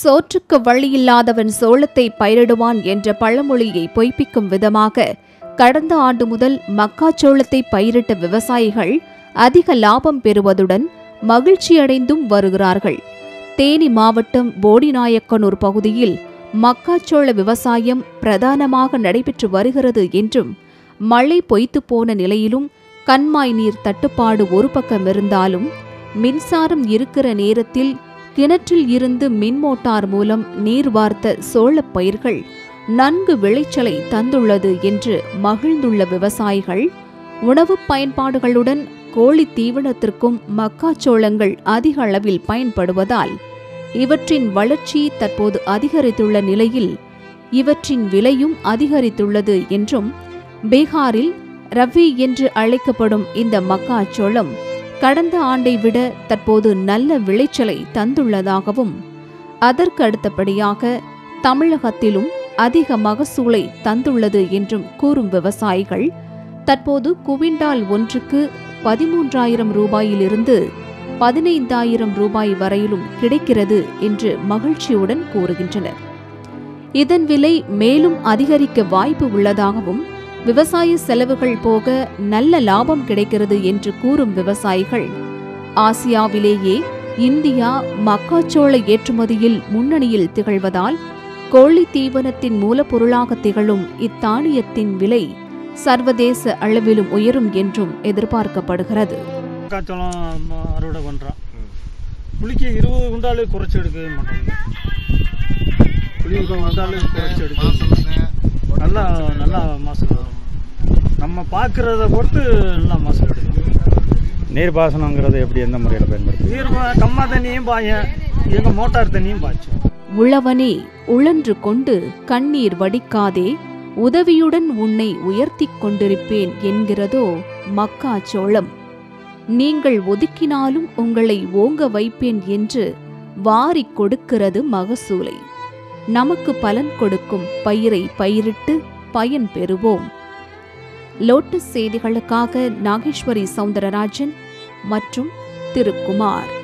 சோற்றுக்கு வழியில்லாதவன் சோளத்தை பயிரிடுவான் என்ற பழமொழியை பொய்ப்பிக்கும் விதமாக கடந்த ஆண்டு முதல் மக்காச்சோளத்தை பயிரிட்ட விவசாயிகள் அதிக லாபம் பெறுவதுடன் மகிழ்ச்சியடைந்தும் வருகிறார்கள். தேனி மாவட்டம் போடிநாயக்கனூர் பகுதியில் மக்காச்சோள விவசாயம் பிரதானமாக நடைபெற்று வருகிறது என்றும் மழை பொய்த்து போன நிலையிலும் கண்மாய் நீர் தட்டுப்பாடு ஒரு பக்கம் இருந்தாலும் மின்சாரம் இருக்கிற நேரத்தில் கிணற்றில் இருந்து மின்மோட்டார் மூலம் நீர் வார்த்த சோளப் பயிர்கள் நன்கு விளைச்சலை தந்துள்ளது என்று மகிழ்ந்துள்ள விவசாயிகள் உணவு பயன்பாடுகளுடன் கோழி தீவனத்திற்கும் மக்காச்சோளங்கள் அதிக அளவில் பயன்படுவதால் இவற்றின் வளர்ச்சி தற்போது அதிகரித்துள்ள நிலையில் இவற்றின் விலையும் அதிகரித்துள்ளது என்றும் பீகாரில் ரவி என்று அழைக்கப்படும் இந்த மக்காச்சோளம் கடந்த ஆண்டை விட தற்போது நல்ல விளைச்சலை தந்துள்ளதாகவும் அதற்கு அடுத்தபடியாக தமிழகத்திலும் அதிக மகசூலை தந்துள்ளது என்றும் கூறும் விவசாயிகள் தற்போது குவிண்டால் ஒன்றுக்கு பதிமூன்றாயிரம் ரூபாயிலிருந்து பதினைந்தாயிரம் ரூபாய் வரையிலும் கிடைக்கிறது என்று மகிழ்ச்சியுடன் கூறுகின்றனர். இதன் விலை மேலும் அதிகரிக்க வாய்ப்பு உள்ளதாகவும் விவசாய செலவுகள் போக நல்ல லாபம் கிடைக்கிறது என்று கூறும் விவசாயிகள். ஆசியாவிலேயே இந்தியா மக்காச்சோள ஏற்றுமதியில் முன்னணியில் திகழ்வதால் கோழி தீவனத்தின் மூலப்பொருளாக திகழும் இத்தானியத்தின் விலை சர்வதேச அளவிலும் உயரும் என்றும் எதிர்பார்க்கப்படுகிறது. மக்காச்சோளம் அறுவடை பண்ணுறோம் புளிக்கு இருபது குறைச்சி எடுக்கவே மாட்டோம். புளி குறைச்சி எடுக்க நல்லா நல்லா வரும். நம்ம பார்க்குறத பொறுத்து நல்லா மாசம் எடுக்கும் எப்படி எந்த முறையில் பயன்படுத்தி நீர் கம்மா தண்ணியும் பாயேன் எங்கள் மோட்டார் தண்ணியும் பாய்ச்சோம். உழவனே உழன்று கொண்டு கண்ணீர் வடிக்காதே உதவியுடன் உன்னை உயர்த்திக் கொண்டிருப்பேன் என்கிறதோ மக்காச்சோளம். நீங்கள் ஒதுக்கினாலும் உங்களை ஓங்க வைப்பேன் என்று வாரிக் கொடுக்கிறது மகசூலை. நமக்கு பலன் கொடுக்கும் பயிரை பயிரிட்டு பயன் பெறுவோம். லோட்டஸ் செய்திகளுக்காக நாகேஸ்வரி சவுந்தரராஜன் மற்றும் திருக்குமார்.